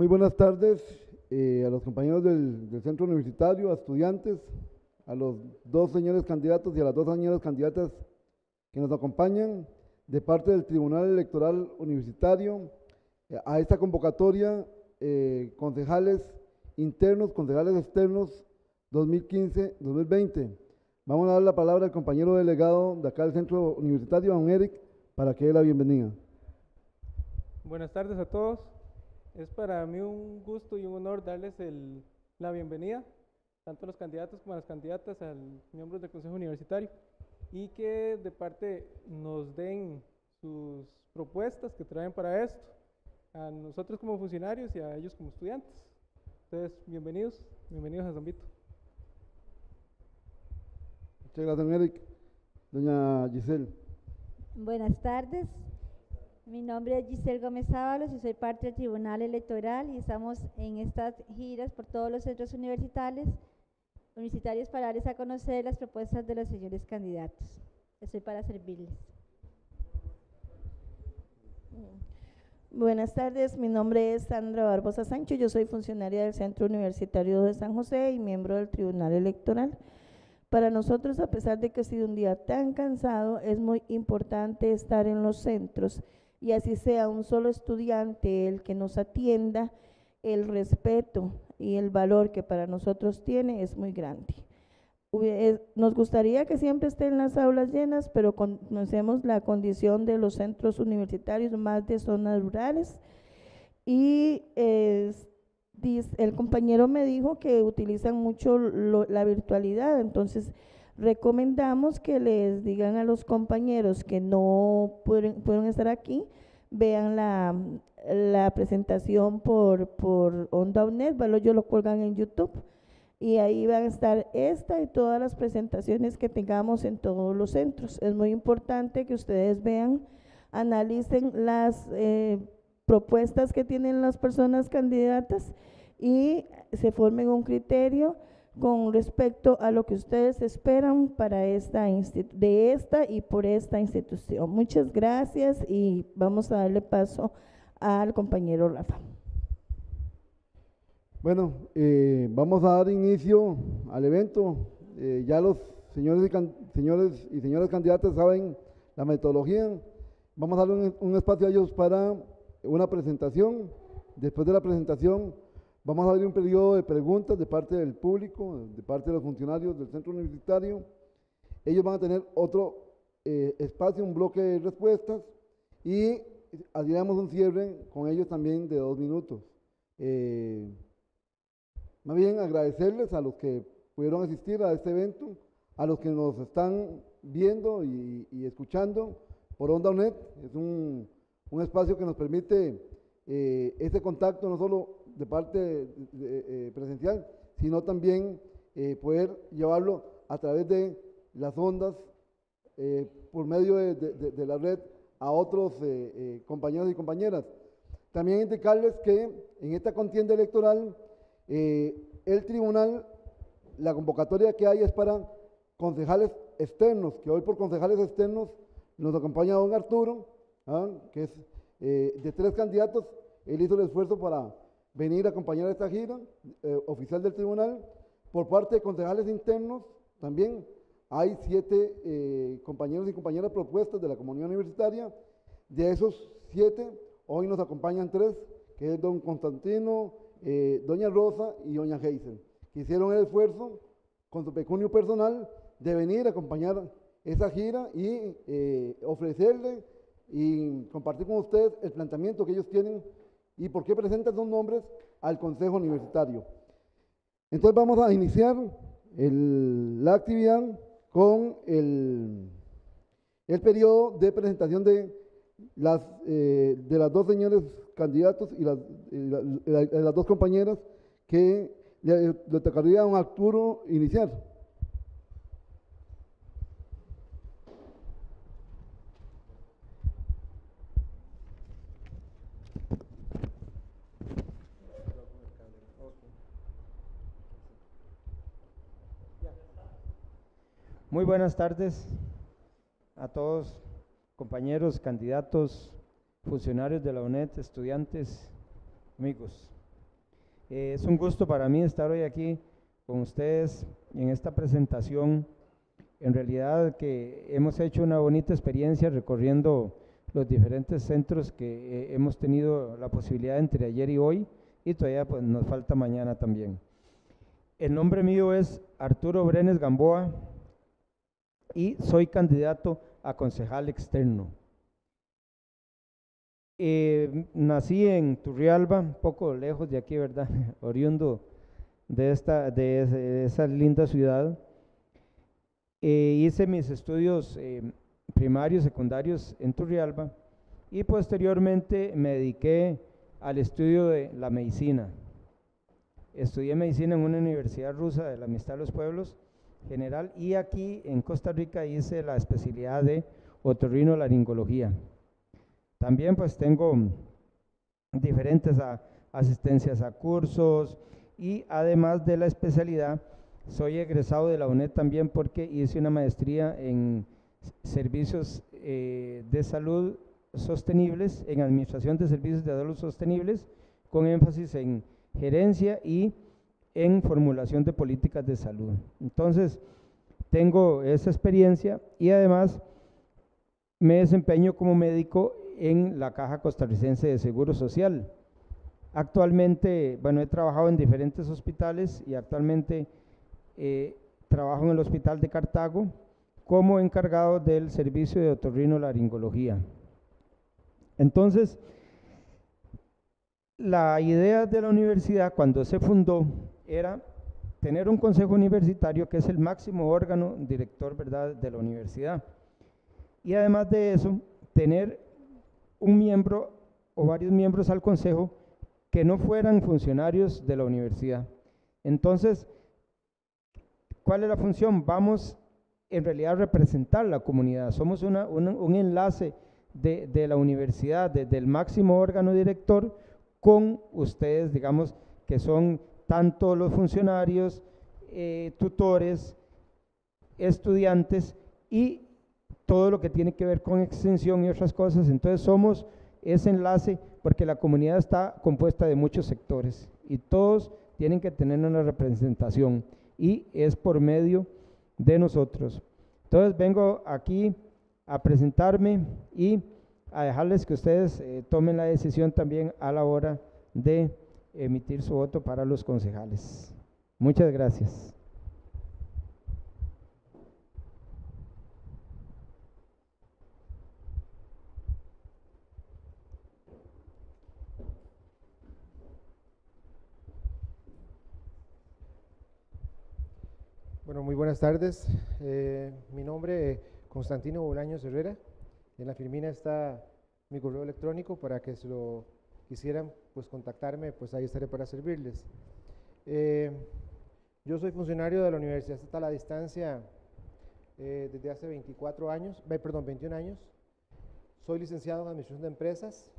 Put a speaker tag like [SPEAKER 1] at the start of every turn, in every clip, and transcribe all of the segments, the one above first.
[SPEAKER 1] Muy buenas tardes eh, a los compañeros del, centro universitario, a estudiantes, a los dos señores candidatos y a las dos señoras candidatas que nos acompañan de parte del Tribunal Electoral Universitario eh, a esta convocatoria eh, concejales internos, concejales externos 2015-2020. Vamos a dar la palabra al compañero delegado de acá del Centro Universitario, a don Eric, para que dé la bienvenida.
[SPEAKER 2] Buenas tardes a todos. Es para mí un gusto y un honor darles el- la bienvenida, tanto a los candidatos como a las candidatas, a los miembros del Consejo Universitario, y que de parte nos den sus propuestas que traen para esto, a nosotros como funcionarios y a ellos como estudiantes. Entonces, bienvenidos, bienvenidos a Zambito.
[SPEAKER 1] Muchas gracias, don Eric. Doña Giselle.
[SPEAKER 3] Buenas tardes. Mi nombre es Giselle Gómez Ábalos y soy parte del Tribunal Electoral y estamos en estas giras por todos los centros universitarios, universitarios para darles a conocer las propuestas de los señores candidatos. Estoy para servirles.
[SPEAKER 4] Buenas tardes, mi nombre es Sandra Barbosa Sancho, yo soy funcionaria del Centro Universitario de San José y miembro del Tribunal Electoral. Para nosotros, a pesar de que ha sido un día tan cansado, es muy importante estar en los centros y así sea un solo estudiante el que nos atienda, el respeto y el valor que para nosotros tiene es muy grande. Nos gustaría que siempre estén las aulas llenas, pero con- conocemos la condición de los centros universitarios más de zonas rurales. Y el compañero me dijo que utilizan mucho la virtualidad, entonces recomendamos que les digan a los compañeros que no pueden, estar aquí, vean la, presentación por, por Onda.net, ¿vale? ellos lo colgan en YouTube y ahí van a estar esta y todas las presentaciones que tengamos en todos los centros. Es muy importante que ustedes vean, analicen las eh, propuestas que tienen las personas candidatas y se formen un criterio con respecto a lo que ustedes esperan para esta de esta y por esta institución. Muchas gracias y vamos a darle paso al compañero Rafa.
[SPEAKER 1] Bueno, eh, vamos a dar inicio al evento. Eh, ya los señores y, señores y señoras candidatas saben la metodología. Vamos a darle un, un espacio a ellos para una presentación. Después de la presentación, vamos a abrir un periodo de preguntas de parte del público, de parte de los funcionarios del centro universitario. Ellos van a tener otro eh, espacio, un bloque de respuestas y haríamos un cierre con ellos también de dos minutos. Eh, más bien agradecerles a los que pudieron asistir a este evento, a los que nos están viendo y, escuchando por Onda.net. Es un, un espacio que nos permite eh, este contacto no solo de parte eh, presencial, sino también eh, poder llevarlo a través de las ondas eh, por medio de, la red a otros compañeros y compañeras. También indicarles que en esta contienda electoral el tribunal, la convocatoria que hay es para concejales externos, que hoy por concejales externos nos acompaña don Arturo, ¿ah? que es de tres candidatos, él hizo el esfuerzo para venir a acompañar esta gira eh, oficial del tribunal. Por parte de concejales internos, también hay siete eh, compañeros y compañeras propuestas de la comunidad universitaria. De esos siete, hoy nos acompañan tres, que es don Constantino, eh, doña Rosa y doña Geisel, que hicieron el esfuerzo con su pecunio personal de venir a acompañar esa gira y eh, ofrecerle y compartir con ustedes el planteamiento que ellos tienen y por qué presentan sus nombres al Consejo Universitario. Entonces vamos a iniciar el- la actividad con el, el periodo de presentación de las, eh, de las dos señores candidatos y las, la- la- las dos compañeras que le, le tocaría a don Arturo iniciar.
[SPEAKER 5] Muy buenas tardes a todos, compañeros, candidatos, funcionarios de la UNED, estudiantes, amigos. Eh, es un gusto para mí estar hoy aquí con ustedes en esta presentación. En realidad que hemos hecho una bonita experiencia recorriendo los diferentes centros que eh, hemos tenido la posibilidad entre ayer y hoy y todavía pues, nos falta mañana también. El nombre mío es Arturo Brenes Gamboa y soy candidato a concejal externo. Eh, nací en Turrialba, poco lejos de aquí, ¿verdad? Oriundo de, esta, de, esa linda ciudad. Eh, hice mis estudios eh, primarios, secundarios en Turrialba y posteriormente me dediqué al estudio de la medicina. Estudié medicina en una universidad rusa de la Amistad de los Pueblos General y aquí en Costa Rica hice la especialidad de otorrinolaringología. También pues tengo diferentes asistencias a cursos y además de la especialidad soy egresado de la UNED también porque hice una maestría en servicios eh, de salud sostenibles, en administración de servicios de salud sostenibles, con énfasis en gerencia y en formulación de políticas de salud. Entonces, tengo esa experiencia y además me desempeño como médico en la Caja Costarricense de Seguro Social. Actualmente, bueno, he trabajado en diferentes hospitales y actualmente eh, trabajo en el Hospital de Cartago como encargado del servicio de otorrinolaringología. Entonces, la idea de la universidad cuando se fundó era tener un consejo universitario que es el máximo órgano director ¿verdad? de la universidad. Y además de eso, tener un miembro o varios miembros al consejo que no fueran funcionarios de la universidad. Entonces, ¿cuál es la función? Vamos en realidad a representar la comunidad. Somos un enlace de, la universidad, del máximo órgano director, con ustedes, digamos, que son tanto los funcionarios, eh, tutores, estudiantes y todo lo que tiene que ver con extensión y otras cosas. Entonces somos ese enlace porque la comunidad está compuesta de muchos sectores y todos tienen que tener una representación y es por medio de nosotros. Entonces vengo aquí a presentarme y a dejarles que ustedes eh, tomen la decisión también a la hora de emitir su voto para los concejales. Muchas gracias.
[SPEAKER 6] Bueno, muy buenas tardes. Eh, mi nombre es Constantino Bolaños Herrera. En la firmina está mi correo electrónico para que si lo quisieran pues contactarme, pues ahí estaré para servirles. Eh, yo soy funcionario de la Universidad Estatal a Distancia eh, desde hace 24 años, perdón, 21 años. Soy licenciado en Administración de Empresas.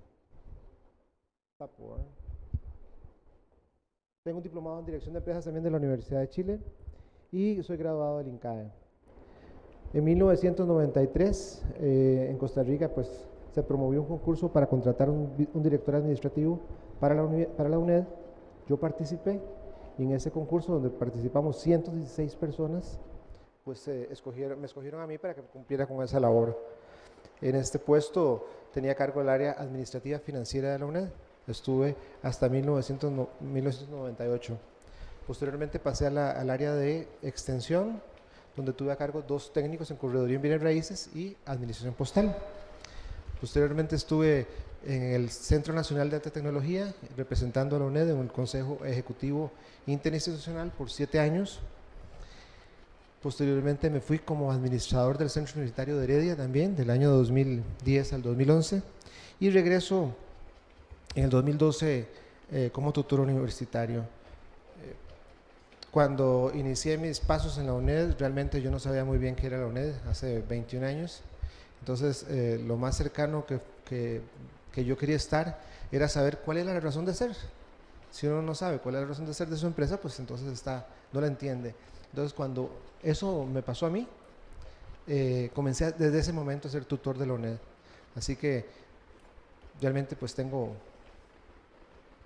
[SPEAKER 6] Tengo un diplomado en Dirección de Empresas también de la Universidad de Chile y soy graduado del INCAE. En 1993, eh, en Costa Rica, pues se promovió un concurso para contratar un, director administrativo para la, UNED. Yo participé y en ese concurso donde participamos 116 personas, pues escogieron, me escogieron a mí para que cumpliera con esa labor. En este puesto tenía cargo el área administrativa financiera de la UNED. Estuve hasta 1998. Posteriormente pasé al área de extensión, donde tuve a cargo dos técnicos en corredoría en bienes raíces y administración postal. Posteriormente estuve en el Centro Nacional de Alta Tecnología, representando a la UNED en el Consejo Ejecutivo Interinstitucional por siete años. Posteriormente me fui como administrador del Centro Universitario de Heredia también, del año 2010 al 2011. Y regreso en el 2012 eh, como tutor universitario. Cuando inicié mis pasos en la UNED, realmente yo no sabía muy bien qué era la UNED, hace 21 años. Entonces, eh, lo más cercano que, que, que, yo quería estar era saber cuál era la razón de ser. Si uno no sabe cuál es la razón de ser de su empresa, pues entonces está, no la entiende. Entonces, cuando eso me pasó a mí, eh, comencé desde ese momento a ser tutor de la UNED. Así que realmente pues tengo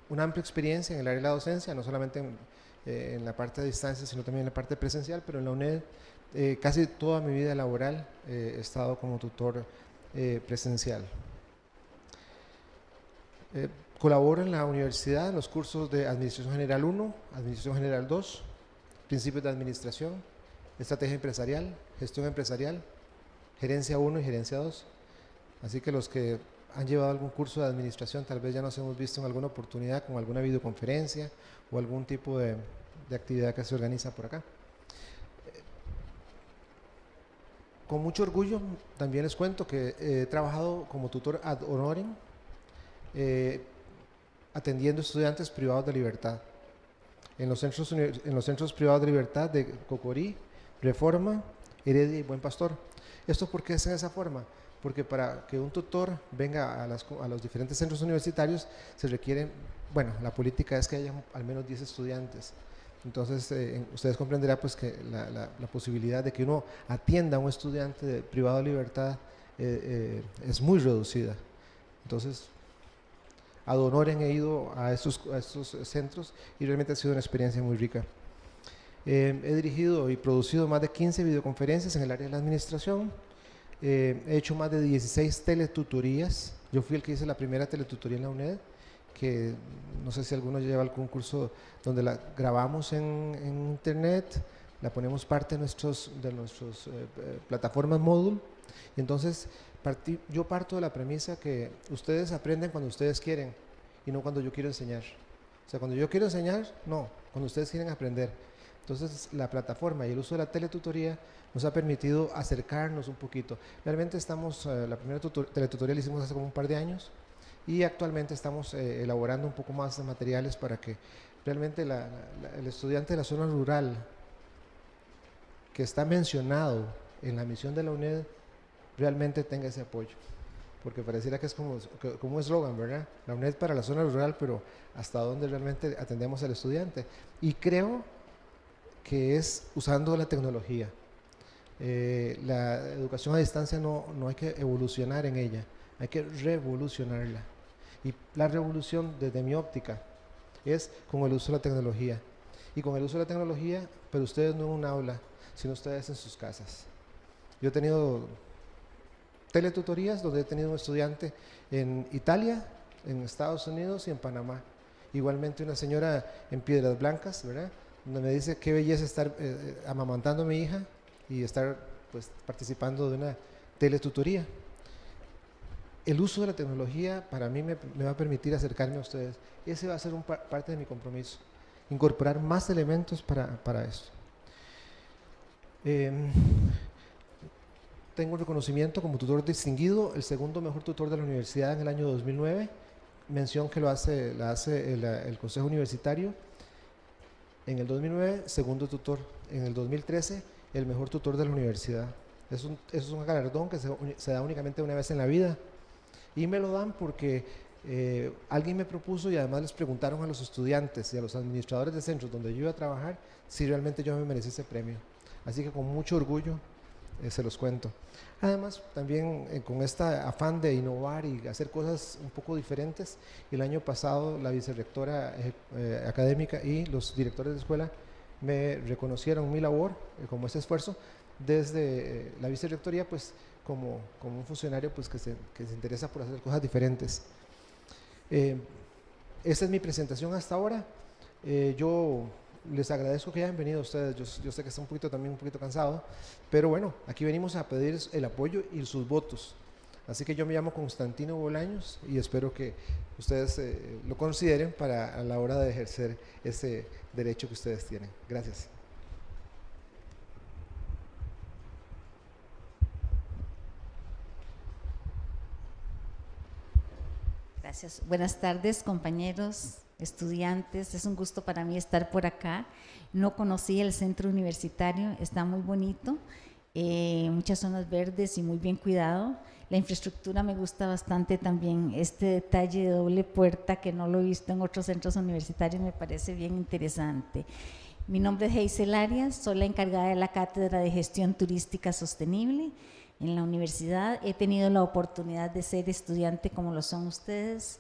[SPEAKER 6] una amplia experiencia en el área de la docencia, no solamente en, eh, en la parte de distancia, sino también en la parte presencial, pero en la UNED eh, casi toda mi vida laboral eh, he estado como tutor presencial. colaboro en la universidad en los cursos de Administración General 1, Administración General 2, Principios de Administración, Estrategia Empresarial, Gestión Empresarial, Gerencia 1 y Gerencia 2. Así que los que han llevado algún curso de administración tal vez ya nos hemos visto en alguna oportunidad con alguna videoconferencia o algún tipo de, actividad que se organiza por acá. Con mucho orgullo también les cuento que he trabajado como tutor ad honorem, eh, atendiendo estudiantes privados de libertad. En los, centros, en los centros privados de libertad de Cocorí, Reforma, Heredia y Buen Pastor. ¿Esto por qué es en esa forma? Porque para que un tutor venga a, a los diferentes centros universitarios se requiere bueno, la política es que haya al menos 10 estudiantes. Entonces, eh, ustedes comprenderán pues que la, posibilidad de que uno atienda a un estudiante privado de libertad eh, eh, es muy reducida. Entonces, ad honorem he ido a estos, a estos centros y realmente ha sido una experiencia muy rica. he dirigido y producido más de 15 videoconferencias en el área de la administración. he hecho más de 16 teletutorías. Yo fui el que hice la primera teletutoría en la UNED que no sé si alguno lleva algún curso donde la grabamos en, internet, la ponemos parte de nuestros de nuestros eh, eh, plataformas módulo y entonces yo parto de la premisa que ustedes aprenden cuando ustedes quieren y no cuando yo quiero enseñar. O sea, cuando yo quiero enseñar, no, cuando ustedes quieren aprender. Entonces, la plataforma y el uso de la teletutoría nos ha permitido acercarnos un poquito. Realmente estamos, eh, la primera teletutoría la hicimos hace como un par de años, y actualmente estamos eh, elaborando un poco más de materiales para que realmente el estudiante de la zona rural que está mencionado en la misión de la UNED realmente tenga ese apoyo. Porque pareciera que es como, eslogan, ¿verdad? La UNED para la zona rural, pero hasta dónde realmente atendemos al estudiante. Y creo que es usando la tecnología. Eh, la educación a distancia no, no hay que evolucionar en ella, hay que revolucionarla. Y la revolución desde mi óptica es con el uso de la tecnología. Y con el uso de la tecnología, pero ustedes no en un aula, sino ustedes en sus casas. Yo he tenido teletutorías donde he tenido un estudiante en Italia, en Estados Unidos y en Panamá. Igualmente una señora en Piedras Blancas, ¿verdad? Donde me dice qué belleza estar eh, eh, amamantando a mi hija y estar pues participando de una teletutoría el uso de la tecnología para mí me, va a permitir acercarme a ustedes. Ese va a ser un parte de mi compromiso, incorporar más elementos para, para esto. Em, tengo un reconocimiento como tutor distinguido, el segundo mejor tutor de la universidad en el año 2009, mención que lo hace, la hace el, Consejo Universitario. En el 2009, segundo tutor. En el 2013, el mejor tutor de la universidad. Es un, es un galardón que se da únicamente una vez en la vida. Y me lo dan porque eh, alguien me propuso y además les preguntaron a los estudiantes y a los administradores de centros donde yo iba a trabajar si realmente yo me merecía ese premio. Así que con mucho orgullo eh, se los cuento. Además, también eh, con este afán de innovar y hacer cosas un poco diferentes, el año pasado la vicerrectora académica y los directores de escuela me reconocieron mi labor como ese esfuerzo. Desde la vicerrectoría, pues como, como un funcionario pues, que, se, que se interesa por hacer cosas diferentes. Eh, esta es mi presentación hasta ahora. Eh, yo les agradezco que hayan venido ustedes. Yo, sé que están un poquito también un poquito cansado, pero bueno, aquí venimos a pedir el apoyo y sus votos. Así que yo me llamo Constantino Bolaños y espero que ustedes eh, lo consideren para a la hora de ejercer ese derecho que ustedes tienen. Gracias.
[SPEAKER 7] Buenas tardes, compañeros, estudiantes. Es un gusto para mí estar por acá. No conocí el centro universitario, está muy bonito, eh, muchas zonas verdes y muy bien cuidado. La infraestructura me gusta bastante también. Este detalle de doble puerta que no lo he visto en otros centros universitarios me parece bien interesante. Mi nombre es Heisel Arias, soy la encargada de la Cátedra de Gestión Turística Sostenible en la universidad. He tenido la oportunidad de ser estudiante como lo son ustedes,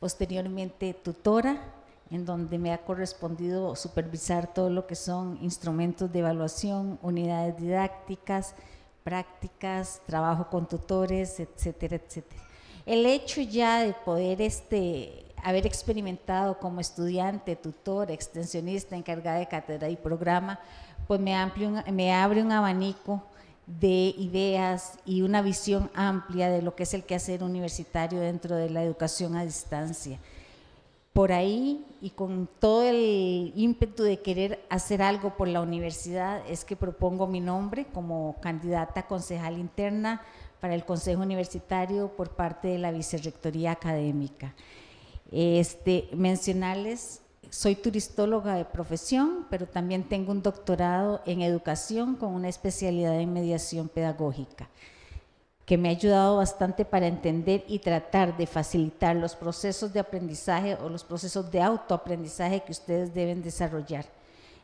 [SPEAKER 7] posteriormente tutora, en donde me ha correspondido supervisar todo lo que son instrumentos de evaluación, unidades didácticas, prácticas, trabajo con tutores, etcétera, etcétera. El hecho ya de poder este, haber experimentado como estudiante, tutor, extensionista, encargada de cátedra y programa, pues me, me abre un abanico de ideas y una visión amplia de lo que es el quehacer universitario dentro de la educación a distancia. Por ahí y con todo el ímpetu de querer hacer algo por la universidad es que propongo mi nombre como candidata concejal interna para el Consejo Universitario por parte de la Vicerrectoría Académica. Este, mencionarles soy turistóloga de profesión, pero también tengo un doctorado en educación con una especialidad en mediación pedagógica, que me ha ayudado bastante para entender y tratar de facilitar los procesos de aprendizaje o los procesos de autoaprendizaje que ustedes deben desarrollar.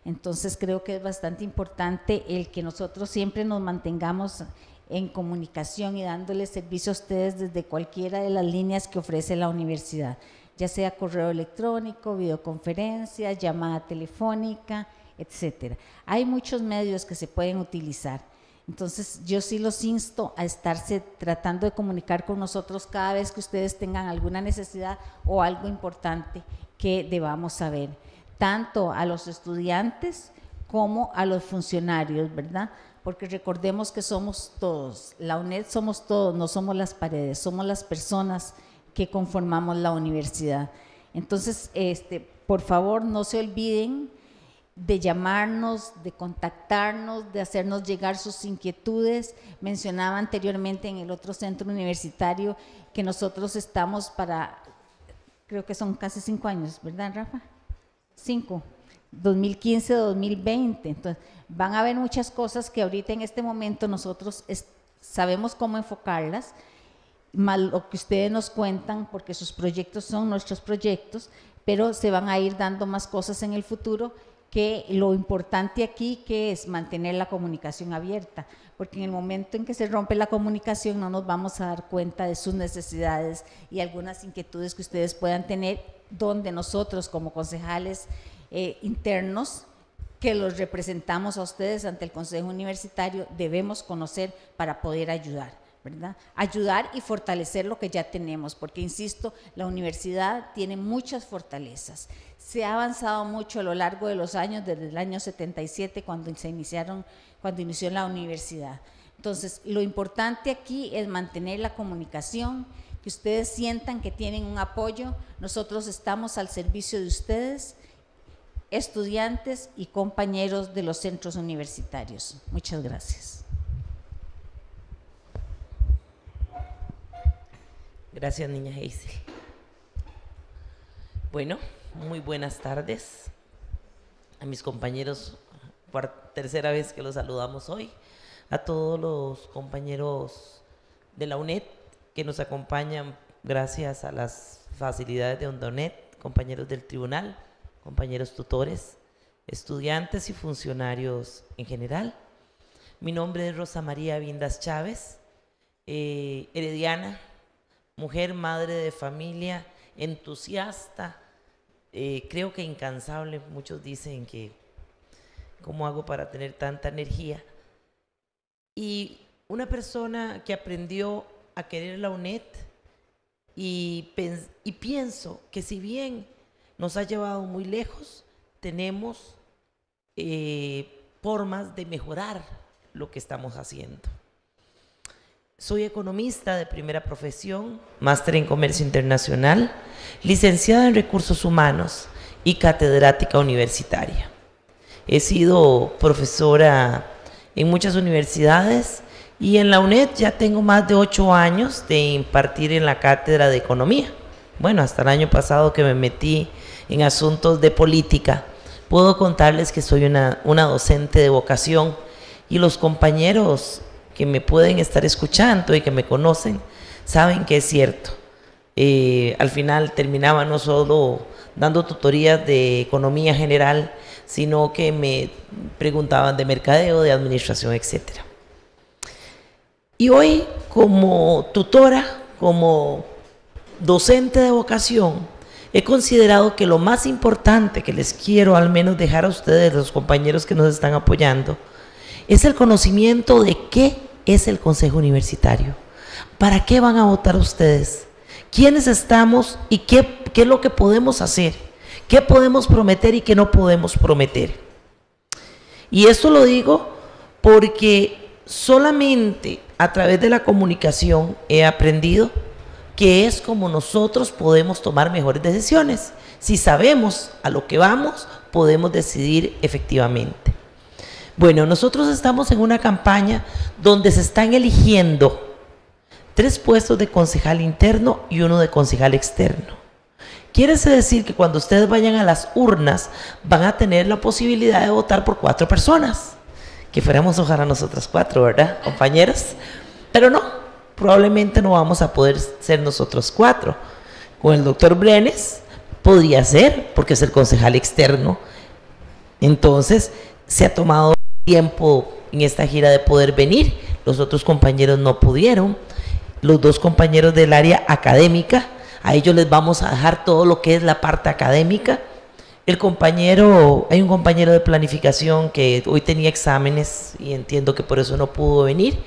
[SPEAKER 7] Entonces creo que es bastante importante el que nosotros siempre nos mantengamos en comunicación y dándole servicio a ustedes desde cualquiera de las líneas que ofrece la universidad ya sea correo electrónico, videoconferencia, llamada telefónica, etcétera. Hay muchos medios que se pueden utilizar. Entonces, yo sí los insto a estarse tratando de comunicar con nosotros cada vez que ustedes tengan alguna necesidad o algo importante que debamos saber, tanto a los estudiantes como a los funcionarios, ¿verdad? Porque recordemos que somos todos, la UNED somos todos, no somos las paredes, somos las personas que conformamos la universidad. Entonces, este, por favor, no se olviden de llamarnos, de contactarnos, de hacernos llegar sus inquietudes. Mencionaba anteriormente en el otro centro universitario que nosotros estamos para, creo que son casi cinco años, ¿verdad, Rafa? Cinco. 2015-2020. Entonces, van a haber muchas cosas que ahorita en este momento nosotros sabemos cómo enfocarlas, mal lo que ustedes nos cuentan, porque sus proyectos son nuestros proyectos, pero se van a ir dando más cosas en el futuro que lo importante aquí que es mantener la comunicación abierta, porque en el momento en que se rompe la comunicación no nos vamos a dar cuenta de sus necesidades y algunas inquietudes que ustedes puedan tener, donde nosotros como concejales eh, internos que los representamos a ustedes ante el Consejo Universitario debemos conocer para poder ayudar. Ayudar y fortalecer lo que ya tenemos, porque insisto, la universidad tiene muchas fortalezas. Se ha avanzado mucho a lo largo de los años, desde el año 77 cuando se iniciaron, cuando inició la universidad. Entonces, lo importante aquí es mantener la comunicación, que ustedes sientan que tienen un apoyo. Nosotros estamos al servicio de ustedes, estudiantes y compañeros de los centros universitarios. Muchas gracias.
[SPEAKER 8] Gracias, niña Hazel. Bueno, muy buenas tardes a mis compañeros, por tercera vez que los saludamos hoy, a todos los compañeros de la UNED que nos acompañan gracias a las facilidades de UNED, compañeros del tribunal, compañeros tutores, estudiantes y funcionarios en general. Mi nombre es Rosa María Vindas Chávez, eh, herediana, mujer, madre de familia, entusiasta, eh, creo que incansable, muchos dicen que, ¿cómo hago para tener tanta energía? Y una persona que aprendió a querer la UNED y, y pienso que si bien nos ha llevado muy lejos, tenemos eh, formas de mejorar lo que estamos haciendo. Soy economista de primera profesión, máster en comercio internacional, licenciada en recursos humanos y catedrática universitaria. He sido profesora en muchas universidades y en la UNED ya tengo más de ocho años de impartir en la cátedra de economía. Bueno, hasta el año pasado que me metí en asuntos de política, puedo contarles que soy una, una docente de vocación y los compañeros que me pueden estar escuchando y que me conocen, saben que es cierto. Eh, al final terminaba no solo dando tutorías de economía general, sino que me preguntaban de mercadeo, de administración, etc. Y hoy, como tutora, como docente de vocación, he considerado que lo más importante que les quiero al menos dejar a ustedes, los compañeros que nos están apoyando, es el conocimiento de qué es el Consejo Universitario. ¿Para qué van a votar ustedes? ¿Quiénes estamos y qué, qué es lo que podemos hacer? ¿Qué podemos prometer y qué no podemos prometer? Y esto lo digo porque solamente a través de la comunicación he aprendido que es como nosotros podemos tomar mejores decisiones. Si sabemos a lo que vamos, podemos decidir efectivamente. Bueno, nosotros estamos en una campaña donde se están eligiendo tres puestos de concejal interno y uno de concejal externo. Quiere decir que cuando ustedes vayan a las urnas van a tener la posibilidad de votar por cuatro personas. Que fuéramos ojalá nosotras cuatro, ¿verdad, compañeros? Pero no, probablemente no vamos a poder ser nosotros cuatro. Con el doctor Brenes podría ser, porque es el concejal externo. Entonces, se ha tomado tiempo en esta gira de poder venir. Los otros compañeros no pudieron. Los dos compañeros del área académica, a ellos les vamos a dejar todo lo que es la parte académica. El compañero, hay un compañero de planificación que hoy tenía exámenes y entiendo que por eso no pudo venir.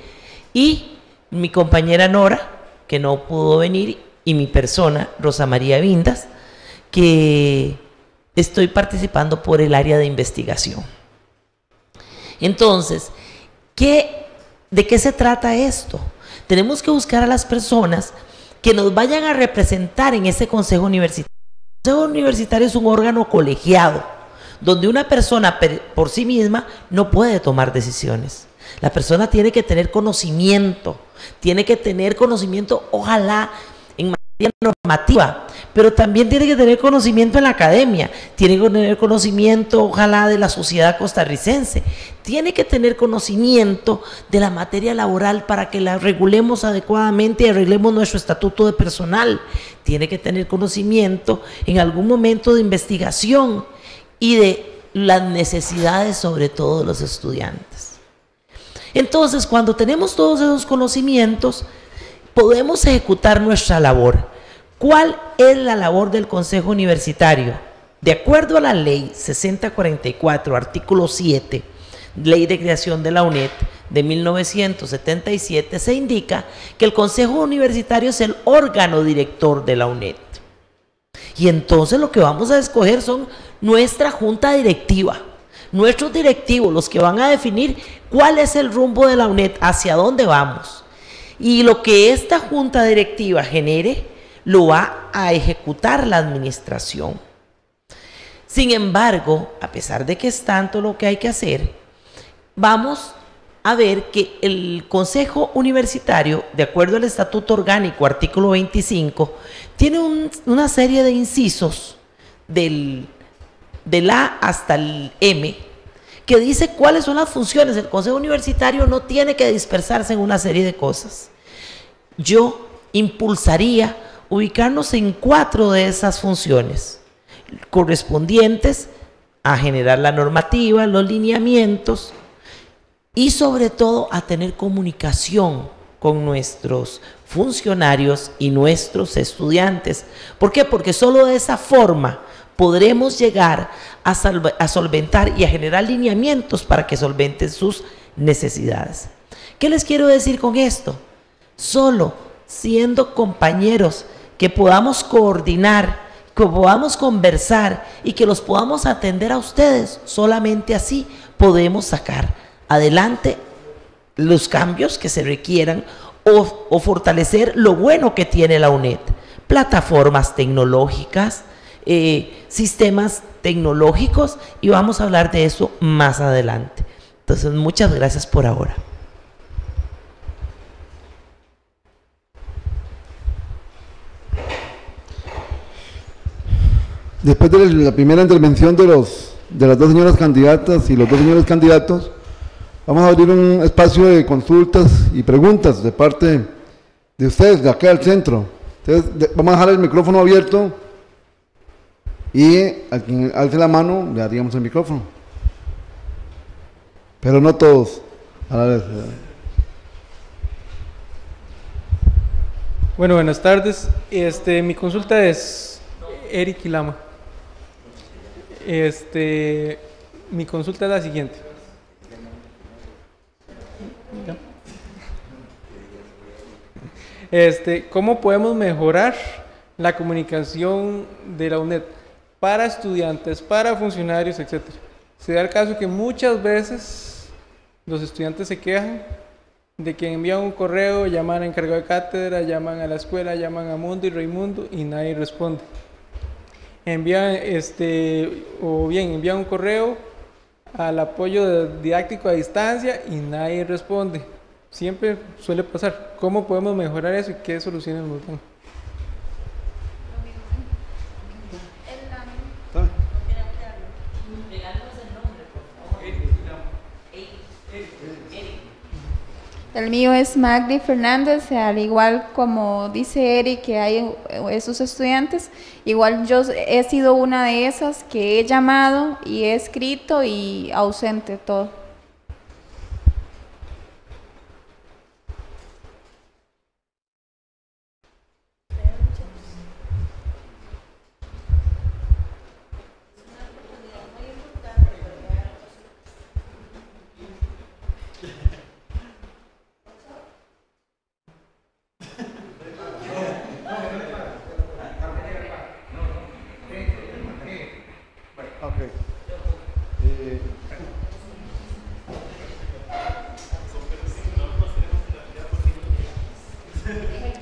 [SPEAKER 8] Y mi compañera Nora, que no pudo venir, y mi persona, Rosa María Vindas, que estoy participando por el área de investigación. Entonces, ¿qué, ¿de qué se trata esto? Tenemos que buscar a las personas que nos vayan a representar en ese consejo universitario. El consejo universitario es un órgano colegiado, donde una persona por sí misma no puede tomar decisiones. La persona tiene que tener conocimiento, tiene que tener conocimiento, ojalá, normativa, pero también tiene que tener conocimiento en la academia, tiene que tener conocimiento, ojalá, de la sociedad costarricense, tiene que tener conocimiento de la materia laboral para que la regulemos adecuadamente y arreglemos nuestro estatuto de personal, tiene que tener conocimiento en algún momento de investigación y de las necesidades sobre todo de los estudiantes. Entonces, cuando tenemos todos esos conocimientos, podemos ejecutar nuestra labor. ¿Cuál es la labor del Consejo Universitario? De acuerdo a la ley 6044, artículo 7, ley de creación de la UNED de 1977, se indica que el Consejo Universitario es el órgano director de la UNED. Y entonces lo que vamos a escoger son nuestra junta directiva, nuestros directivos, los que van a definir cuál es el rumbo de la UNED, hacia dónde vamos. Y lo que esta junta directiva genere, lo va a ejecutar la administración. Sin embargo, a pesar de que es tanto lo que hay que hacer, vamos a ver que el Consejo Universitario, de acuerdo al Estatuto Orgánico, artículo 25, tiene una serie de incisos del, del A hasta el M, que dice cuáles son las funciones. El Consejo Universitario no tiene que dispersarse en una serie de cosas. Yo impulsaría ubicarnos en cuatro de esas funciones correspondientes a generar la normativa, los lineamientos y sobre todo a tener comunicación con nuestros funcionarios y nuestros estudiantes. ¿Por qué? Porque solo de esa forma podremos llegar a, solventar y a generar lineamientos para que solventen sus necesidades. ¿Qué les quiero decir con esto? Solo siendo compañeros que podamos coordinar, que podamos conversar y que los podamos atender a ustedes, solamente así podemos sacar adelante los cambios que se requieran o, fortalecer lo bueno que tiene la UNED. Plataformas tecnológicas, eh, sistemas tecnológicos y vamos a hablar de eso más adelante. Entonces, muchas gracias por ahora.
[SPEAKER 1] Después de la primera intervención de, los, de las dos señoras candidatas y los dos señores candidatos, vamos a abrir un espacio de consultas y preguntas de parte de ustedes, de acá al centro. Entonces, vamos a dejar el micrófono abierto y a quien alce la mano le daríamos el micrófono. Pero no todos vez.
[SPEAKER 2] Bueno, buenas tardes. Este, mi consulta es Eric Ilama. Este, mi consulta es la siguiente. Este, ¿cómo podemos mejorar la comunicación de la UNED para estudiantes, para funcionarios, etcétera? Se da el caso que muchas veces los estudiantes se quejan de que envían un correo, llaman a encargado de cátedra, llaman a la escuela, llaman a Mundo y Raimundo y nadie responde. Envían, este, o bien envían un correo al apoyo didáctico a distancia y nadie responde. Siempre suele pasar. ¿Cómo podemos mejorar eso y qué soluciones nos dan?
[SPEAKER 9] El mío es Magdi Fernández, al igual como dice Eric que hay esos estudiantes, igual yo he sido una de esas que he llamado y he escrito y ausente todo.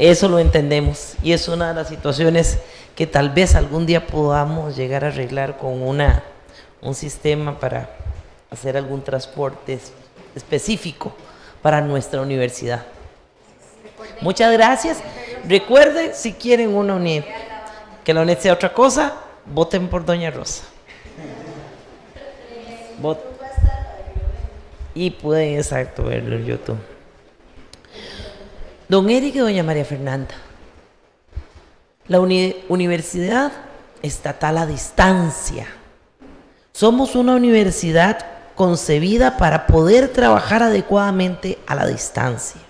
[SPEAKER 8] Eso lo entendemos y es una de las situaciones que tal vez algún día podamos llegar a arreglar con una, un sistema para hacer algún transporte es- específico para nuestra universidad. Muchas gracias. Recuerden, si quieren una UNED, que la UNED sea otra cosa, voten por Doña Rosa. Y pueden, exacto, verlo en YouTube. Don Eric y doña María Fernanda, la uni- Universidad Estatal a Distancia. Somos una universidad concebida para poder trabajar adecuadamente a la distancia.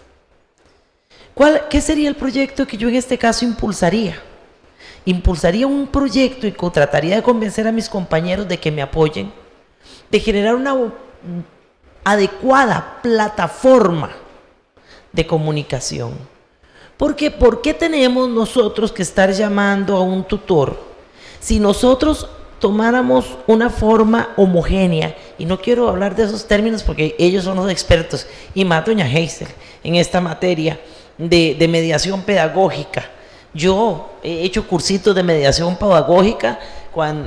[SPEAKER 8] ¿Cuál, ¿Qué sería el proyecto que yo en este caso impulsaría? Impulsaría un proyecto y trataría de convencer a mis compañeros de que me apoyen, de generar una mm, adecuada plataforma de comunicación. Porque ¿por qué tenemos nosotros que estar llamando a un tutor si nosotros tomáramos una forma homogénea? Y no quiero hablar de esos términos porque ellos son los expertos, y más doña Heisel, en esta materia de, de mediación pedagógica. Yo he hecho cursitos de mediación pedagógica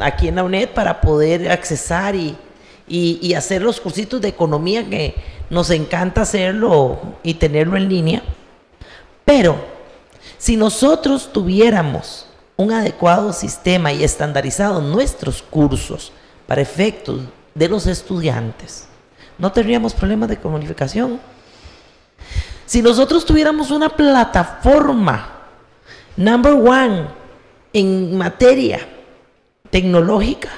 [SPEAKER 8] aquí en la UNED para poder accesar y, y, hacer los cursitos de economía que nos encanta hacerlo y tenerlo en línea. Pero si nosotros tuviéramos un adecuado sistema y estandarizado nuestros cursos para efectos de los estudiantes, no tendríamos problemas de comunicación. Si nosotros tuviéramos una plataforma number one en materia tecnológica,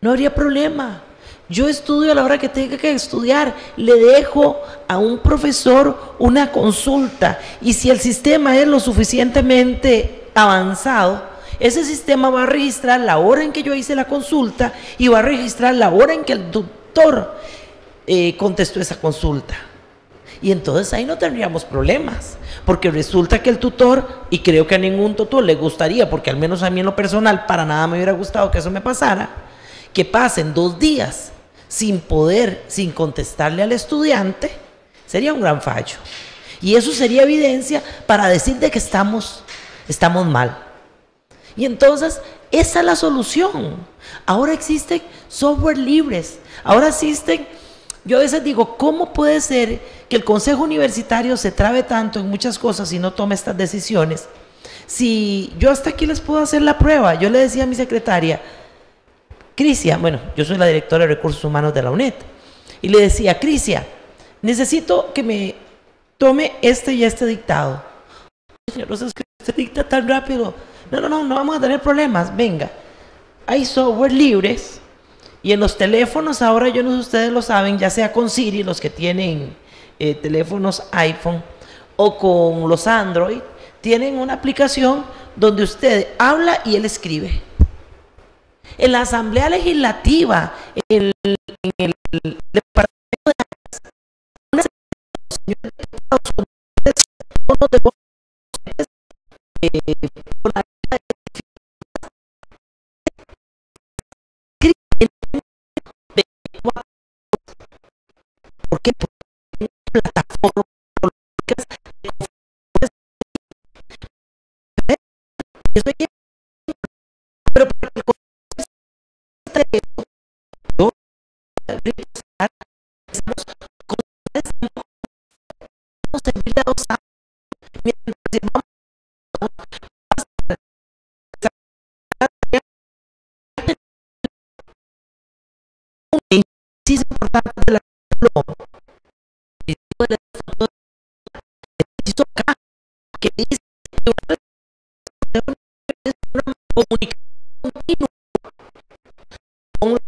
[SPEAKER 8] no habría problema. Yo estudio a la hora que tenga que estudiar, le dejo a un profesor una consulta y si el sistema es lo suficientemente avanzado, ese sistema va a registrar la hora en que yo hice la consulta y va a registrar la hora en que el doctor eh, contestó esa consulta. Y entonces ahí no tendríamos problemas, porque resulta que el tutor, y creo que a ningún tutor le gustaría, porque al menos a mí en lo personal para nada me hubiera gustado que eso me pasara, que pasen dos días sin poder, sin contestarle al estudiante, sería un gran fallo. Y eso sería evidencia para decir de que estamos, estamos mal. Y entonces, esa es la solución. Ahora existen software libres, ahora existen, yo a veces digo, ¿cómo puede ser que el Consejo Universitario se trabe tanto en muchas cosas y no tome estas decisiones? Si yo hasta aquí les puedo hacer la prueba, yo le decía a mi secretaria, Crisia, bueno, yo soy la directora de recursos humanos de la UNED, y le decía, Crisia, necesito que me tome este y este dictado. Señor, es que usted dicta tan rápido. No, no, no, no vamos a tener problemas. Venga, hay software libres y en los teléfonos, ahora yo no sé si ustedes lo saben, ya sea con Siri, los que tienen eh, teléfonos iPhone, o con los Android, tienen una aplicación donde usted habla y él escribe. En la Asamblea Legislativa, en el, en el Departamento de tonos de voz, eh, inciso importante de la el inciso acá que dice una comunicación continua con los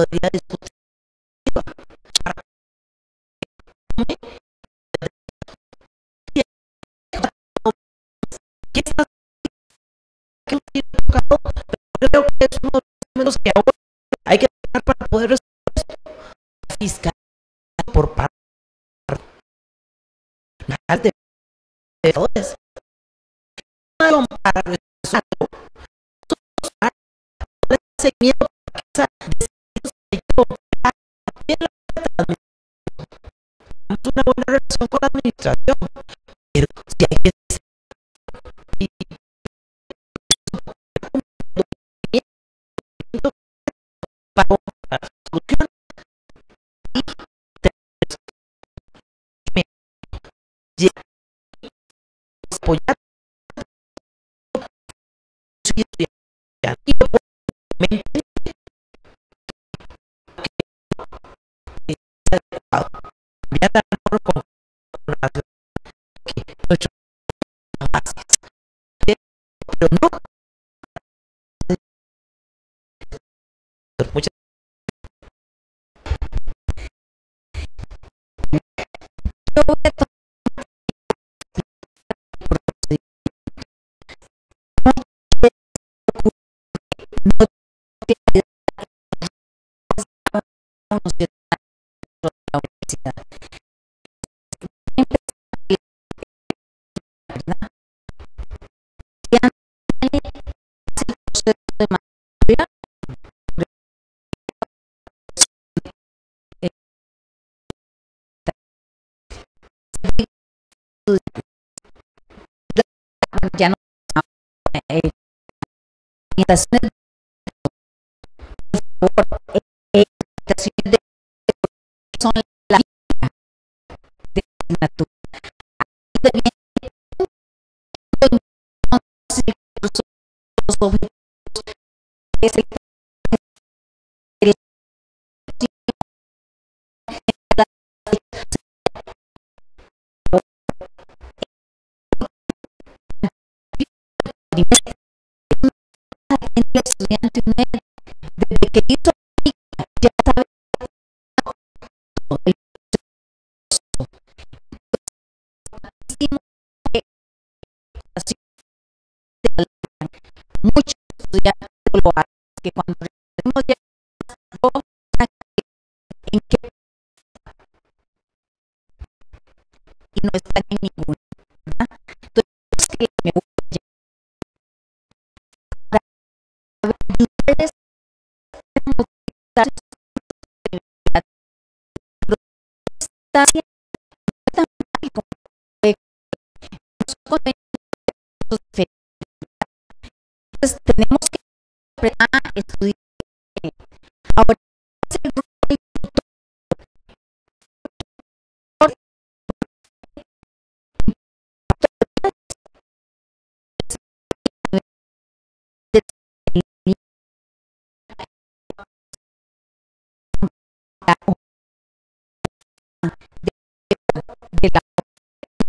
[SPEAKER 8] Debería discutir. ¿Qué creo que es uno de los que ahora hay que trabajar para poder resolver fiscalía por parte de. No para relación con la administración, pero hay que pero no muchas no orientaciones eh, de son la de los que cuando ya en no están en ninguno ¿verdad? entonces que me voy para ayudarles a está haciendo tan mal como entonces tenemos que estudié. Ahora, de
[SPEAKER 7] la,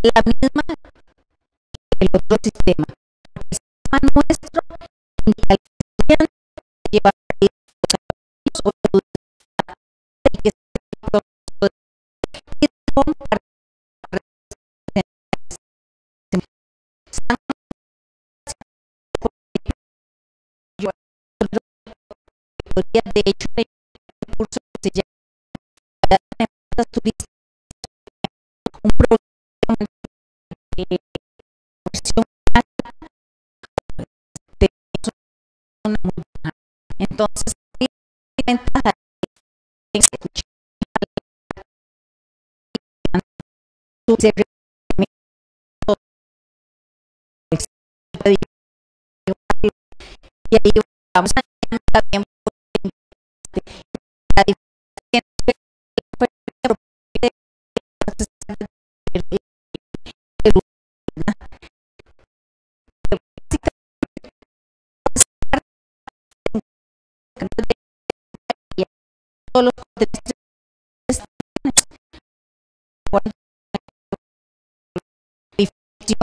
[SPEAKER 7] la y ahí vamos a también la los de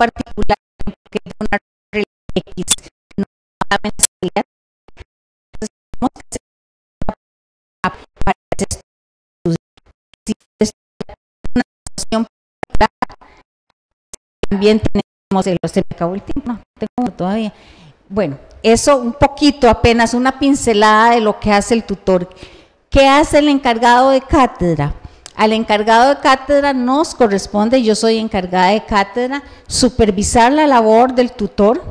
[SPEAKER 7] particular que una X también tenemos el tiempo no tengo todavía bueno eso un poquito apenas una pincelada de lo que hace el tutor ¿qué hace el encargado de cátedra? Al encargado de cátedra nos corresponde, yo soy encargada de cátedra, supervisar la labor del tutor,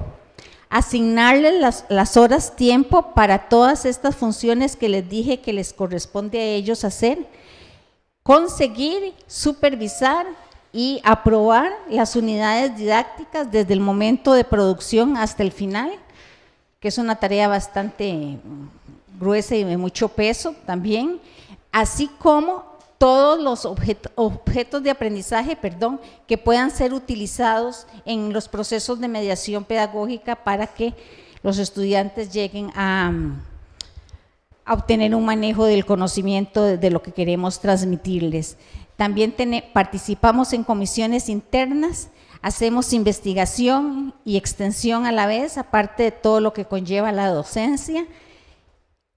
[SPEAKER 7] asignarle las, horas tiempo para todas estas funciones que les dije que les corresponde a ellos hacer, conseguir, supervisar y aprobar las unidades didácticas desde el momento de producción hasta el final, que es una tarea bastante gruesa y de mucho peso también, así como todos los objetos de aprendizaje perdón, que puedan ser utilizados en los procesos de mediación pedagógica para que los estudiantes lleguen a, obtener un manejo del conocimiento de, lo que queremos transmitirles. También participamos en comisiones internas, hacemos investigación y extensión a la vez, aparte de todo lo que conlleva la docencia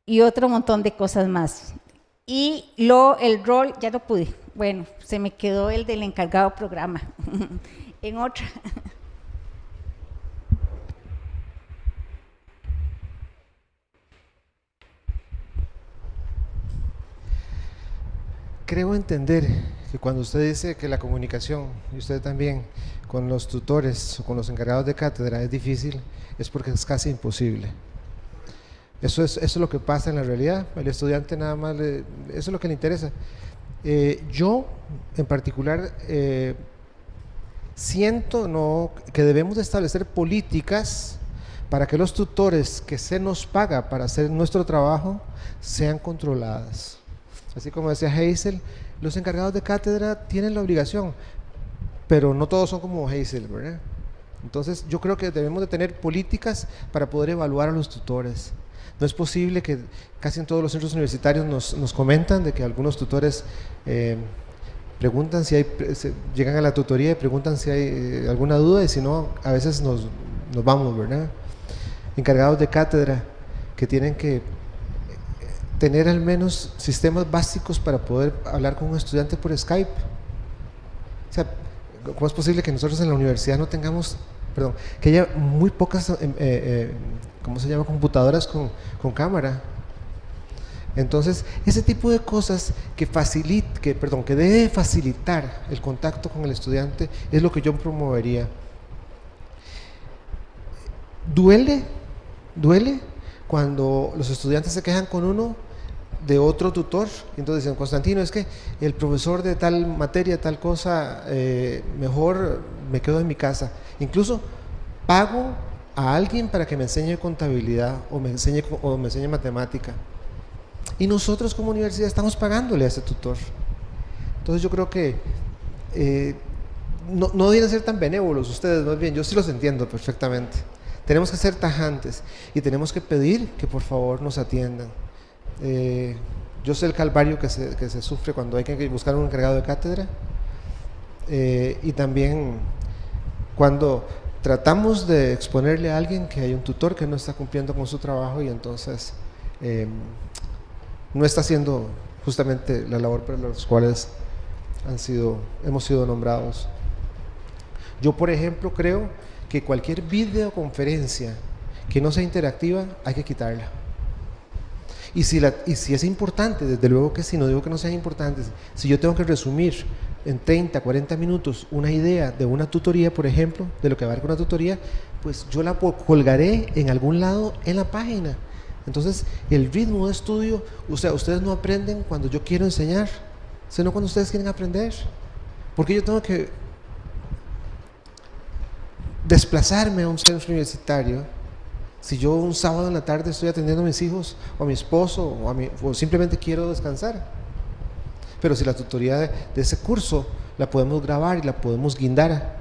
[SPEAKER 7] y otro montón de cosas más. Y lo, el rol, ya no pude, bueno, se me quedó el del encargado programa. en otra.
[SPEAKER 6] Creo entender que cuando usted dice que la comunicación, y usted también, con los tutores o con los encargados de cátedra es difícil, es porque es casi imposible. Eso es, eso es lo que pasa en la realidad. El estudiante nada más, eso es lo que le interesa. Eh, yo, en particular, eh, siento no, que debemos establecer políticas para que los tutores que se nos paga para hacer nuestro trabajo sean controladas. Así como decía Hazel, los encargados de cátedra tienen la obligación, pero no todos son como Hazel, ¿verdad? Entonces yo creo que debemos de tener políticas para poder evaluar a los tutores. No es posible que casi en todos los centros universitarios nos, nos comentan de que algunos tutores eh, preguntan si hay, llegan a la tutoría y preguntan si hay eh, alguna duda y si no, a veces nos, nos vamos, ¿verdad? Encargados de cátedra que tienen que tener al menos sistemas básicos para poder hablar con un estudiante por Skype. O sea, ¿cómo es posible que nosotros en la universidad no tengamos, perdón, que haya muy pocas eh, ¿cómo se llama? Computadoras con, con cámara. Entonces, ese tipo de cosas que, facilita, que, perdón, que debe facilitar el contacto con el estudiante es lo que yo promovería. Duele, duele cuando los estudiantes se quejan con uno de otro tutor. Entonces dicen, Constantino, es que el profesor de tal materia, tal cosa, eh, mejor me quedo en mi casa. Incluso pago a alguien para que me enseñe contabilidad o me enseñe, o me enseñe matemática. Y nosotros como universidad estamos pagándole a ese tutor. Entonces yo creo que eh, no, no deben ser tan benévolos ustedes, más bien, yo sí los entiendo perfectamente. Tenemos que ser tajantes y tenemos que pedir que por favor nos atiendan. Eh, yo sé el calvario que se, que se, sufre cuando hay que buscar un encargado de cátedra eh, y también cuando tratamos de exponerle a alguien que hay un tutor que no está cumpliendo con su trabajo y entonces eh, no está haciendo justamente la labor para los cuales han sido, hemos sido nombrados. Yo, por ejemplo, creo que cualquier videoconferencia que no sea interactiva hay que quitarla. Y si, la, y si es importante, desde luego que sí, no digo que no sean importantes, si yo tengo que resumir en 30, 40 minutos una idea de una tutoría, por ejemplo, de lo que va a haber con una tutoría, pues yo la colgaré en algún lado en la página. Entonces, el ritmo de estudio, o sea, ustedes no aprenden cuando yo quiero enseñar, sino cuando ustedes quieren aprender. Porque yo tengo que desplazarme a un centro universitario si yo un sábado en la tarde estoy atendiendo a mis hijos o a mi esposo o, simplemente quiero descansar. Pero si la tutoría de, de, ese curso la podemos grabar y la podemos guindar,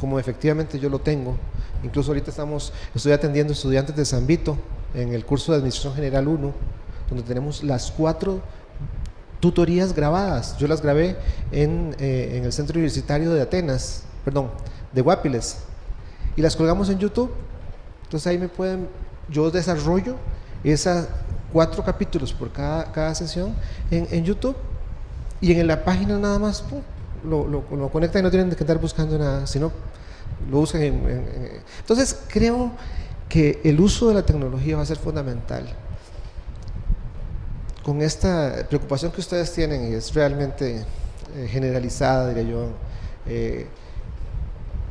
[SPEAKER 6] como efectivamente yo lo tengo. Incluso ahorita estamos, estoy atendiendo estudiantes de San Vito en el curso de Administración General 1, donde tenemos las cuatro tutorías grabadas. Yo las grabé en, eh, en el Centro Universitario de Atenas, perdón, de Guapiles, y las colgamos en YouTube. Entonces ahí me pueden, yo desarrollo esas cuatro capítulos por cada, cada sesión en, YouTube y en la página nada más lo, lo, lo, conectan y no tienen que estar buscando nada, sino lo buscan en, en, Entonces creo que el uso de la tecnología va a ser fundamental. Con esta preocupación que ustedes tienen y es realmente eh, generalizada, diría yo, eh,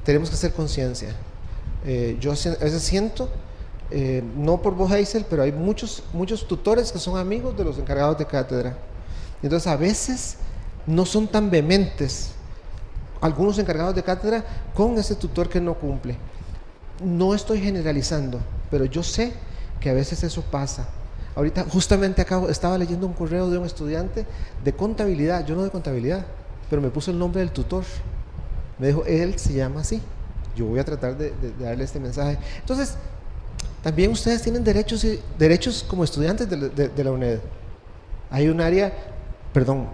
[SPEAKER 6] tenemos que hacer conciencia. Eh, yo a veces siento, eh, no por vos Hazel, pero hay muchos, muchos tutores que son amigos de los encargados de cátedra. Entonces a veces no son tan vehementes algunos encargados de cátedra con ese tutor que no cumple. No estoy generalizando, pero yo sé que a veces eso pasa. Ahorita justamente acabo, estaba leyendo un correo de un estudiante de contabilidad, yo no de contabilidad, pero me puso el nombre del tutor. Me dijo, él se llama así yo voy a tratar de, darle este mensaje. Entonces, también ustedes tienen derechos, derechos como estudiantes de, la UNED. Hay un área, perdón,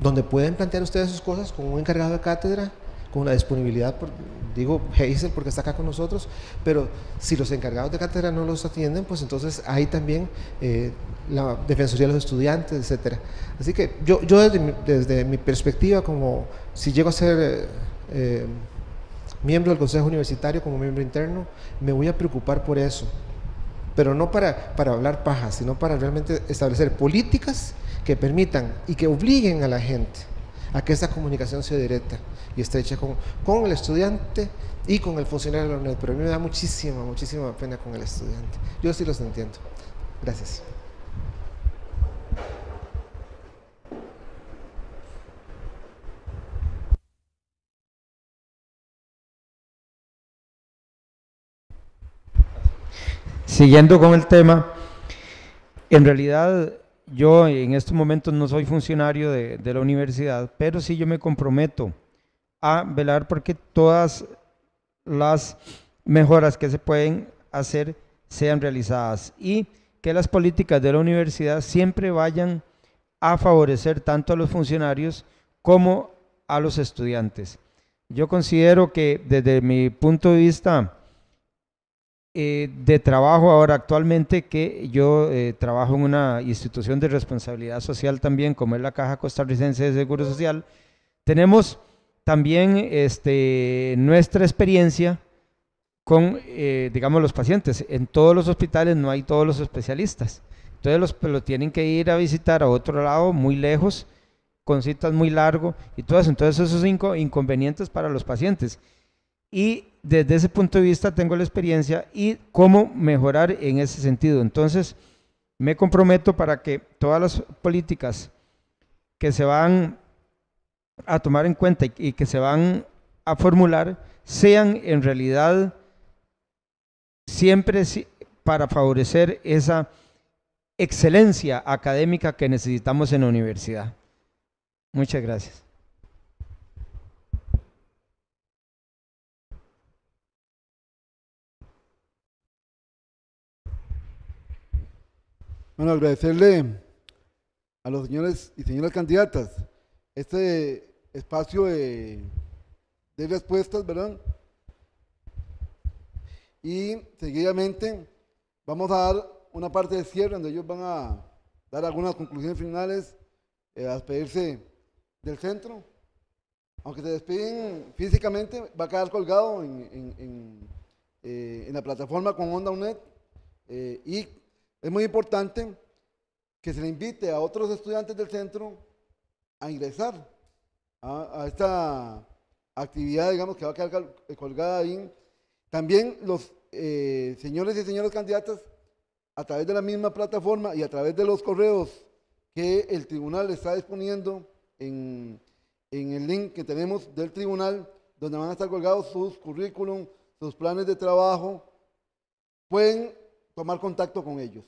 [SPEAKER 6] donde pueden plantear ustedes sus cosas con un encargado de cátedra, con una disponibilidad, digo Hazel porque está acá con nosotros, pero si los encargados de cátedra no los atienden, pues entonces hay también eh, la Defensoría de los Estudiantes, etcétera. Así que yo, yo desde, mi, desde mi perspectiva, como si llego a ser... Eh, eh, miembro del Consejo Universitario, como miembro interno, me voy a preocupar por eso. Pero no para, para hablar paja, sino para realmente establecer políticas que permitan y que obliguen a la gente a que esa comunicación sea directa y estrecha con, con el estudiante y con el funcionario de la UNED. Pero a mí me da muchísima, muchísima pena con el estudiante. Yo sí los entiendo. Gracias.
[SPEAKER 5] Siguiendo con el tema, en realidad yo en estos momentos no soy funcionario de, la universidad, pero sí yo me comprometo a velar porque todas las mejoras que se pueden hacer sean realizadas y que las políticas de la universidad siempre vayan a favorecer tanto a los funcionarios como a los estudiantes. Yo considero que desde mi punto de vista, eh, de trabajo ahora actualmente que yo eh, trabajo en una institución de responsabilidad social también, como es la Caja Costarricense de Seguro Social, tenemos también este, nuestra experiencia con, eh, digamos, los pacientes. En todos los hospitales no hay todos los especialistas. Entonces los, pues, lo tienen que ir a visitar a otro lado, muy lejos, con citas muy largo y todo eso. Entonces esos son inconvenientes para los pacientes. Y desde ese punto de vista tengo la experiencia y cómo mejorar en ese sentido. Entonces, me comprometo para que todas las políticas que se van a tomar en cuenta y que se van a formular sean en realidad siempre para favorecer esa excelencia académica que necesitamos en la universidad. Muchas gracias.
[SPEAKER 1] Bueno, agradecerle a los señores y señoras candidatas este espacio de, respuestas, ¿verdad? Y seguidamente vamos a dar una parte de cierre donde ellos van a dar algunas conclusiones finales, eh, a despedirse del centro. Aunque se despiden físicamente, va a quedar colgado en, eh, la plataforma con Onda UNED. eh, y es muy importante que se le invite a otros estudiantes del centro a ingresar a, esta actividad, digamos, que va a quedar cal- colgada ahí. También los eh, señores y señoras candidatas, a través de la misma plataforma y a través de los correos que el tribunal está disponiendo en, en el link que tenemos del tribunal, donde van a estar colgados sus currículum, sus planes de trabajo, pueden tomar contacto con ellos.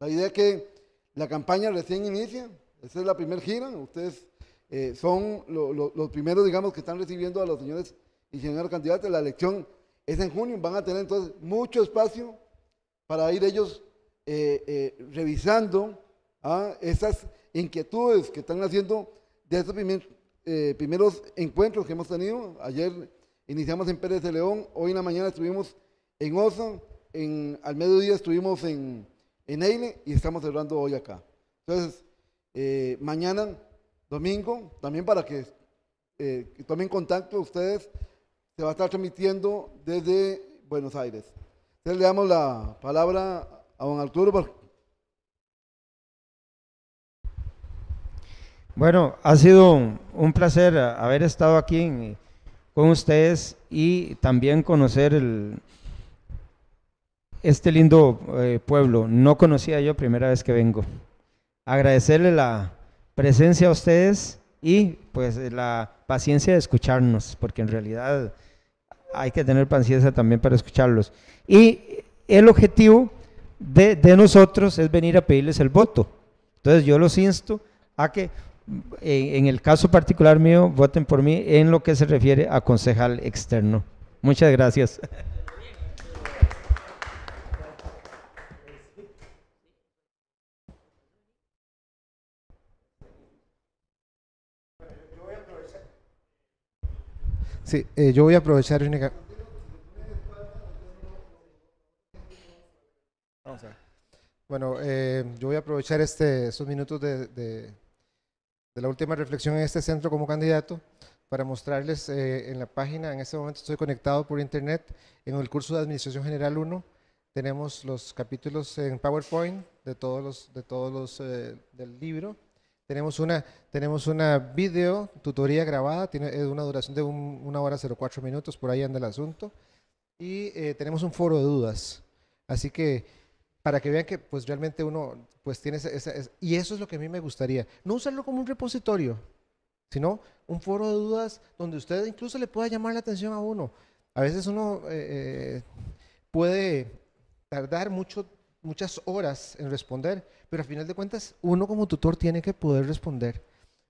[SPEAKER 1] La idea es que la campaña recién inicia, esta es la primera gira, ustedes eh, son lo- lo- los primeros, digamos, que están recibiendo a los señores y señoras candidatas. La elección es en junio, van a tener entonces mucho espacio para ir ellos eh, eh, revisando ah, esas inquietudes que están haciendo de estos primer- primeros encuentros que hemos tenido. Ayer iniciamos en Pérez de León, hoy en la mañana estuvimos en Osa, en, al mediodía estuvimos en, en Eile y estamos cerrando hoy acá. Entonces, eh, mañana, domingo, también para que, eh, tomen contacto ustedes, se va a estar transmitiendo desde Buenos Aires. Entonces le damos la palabra a don Arturo. para-
[SPEAKER 5] Bueno, ha sido un, placer haber estado aquí con ustedes y también conocer el, este lindo eh, pueblo. No conocía yo, primera vez que vengo. Agradecerle la presencia a ustedes y pues la paciencia de escucharnos, porque en realidad hay que tener paciencia también para escucharlos. Y el objetivo de, de nosotros es venir a pedirles el voto. Entonces yo los insto a que en el caso particular mío voten por mí en lo que se refiere a concejal externo. Muchas gracias.
[SPEAKER 6] Sí, eh, yo voy a aprovechar única- Vamos a ver. Bueno, eh, yo voy a aprovechar este, estos minutos de, de- de la última reflexión en este centro como candidato para mostrarles eh, en la página, en este momento estoy conectado por internet, en el curso de Administración General 1 tenemos los capítulos en PowerPoint de todos los, de todos los eh, del libro. Tenemos una, tenemos una video tutoría grabada, tiene una duración de un- una hora 04 minutos, por ahí anda el asunto. Y eh, tenemos un foro de dudas. Así que para que vean que pues realmente uno pues tiene esa, esa- es- y eso es lo que a mí me gustaría. No usarlo como un repositorio, sino un foro de dudas donde usted incluso le pueda llamar la atención a uno. A veces uno eh, eh, puede tardar mucho, muchas horas en responder, pero al final de cuentas uno como tutor tiene que poder responder.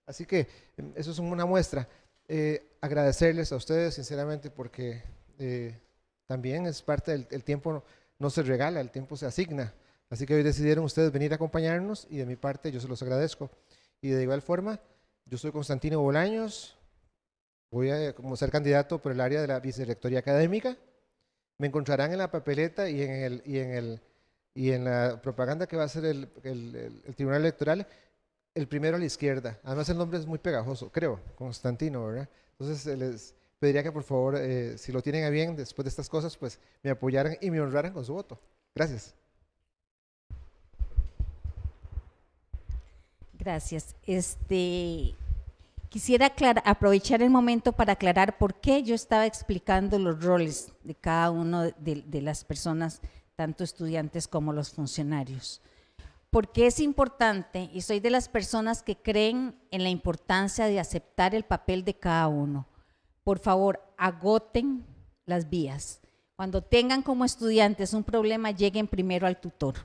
[SPEAKER 6] Así que em, eso es una muestra. Eh, agradecerles a ustedes sinceramente porque eh, también es parte del el tiempo, no, no se regala, el tiempo se asigna. Así que hoy decidieron ustedes venir a acompañarnos y de mi parte yo se los agradezco. Y de igual forma, yo soy Constantino Bolaños, voy a como ser candidato por el área de la vicerrectoría académica. Me encontrarán en la papeleta y en, el, y en, el, y en la propaganda que va a hacer el, Tribunal Electoral, el primero a la izquierda. Además el nombre es muy pegajoso, creo, Constantino, ¿verdad? Entonces eh, les pediría que por favor, eh, si lo tienen a bien después de estas cosas, pues me apoyaran y me honraran con su voto. Gracias.
[SPEAKER 7] Gracias. Este, quisiera aprovechar el momento para aclarar por qué yo estaba explicando los roles de cada de, de las personas, tanto estudiantes como los funcionarios. Porque es importante, y soy de las personas que creen en la importancia de aceptar el papel de cada uno. Por favor, agoten las vías. Cuando tengan como estudiantes un problema, lleguen primero al tutor.